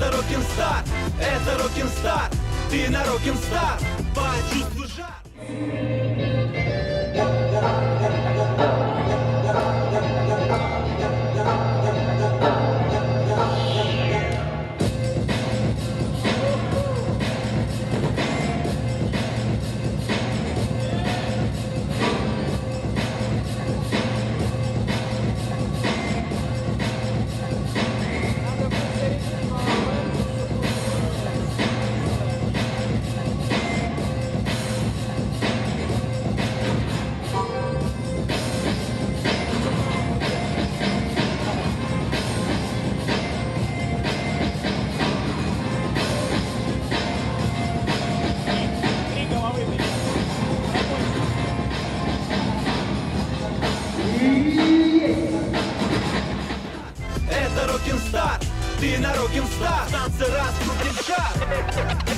Это Rockin' Star, это Rockin' Star Ты на Rockin' Star, почувствуй Это Rockin' Star, ты на Rockin' Star Танцы раскрутим шар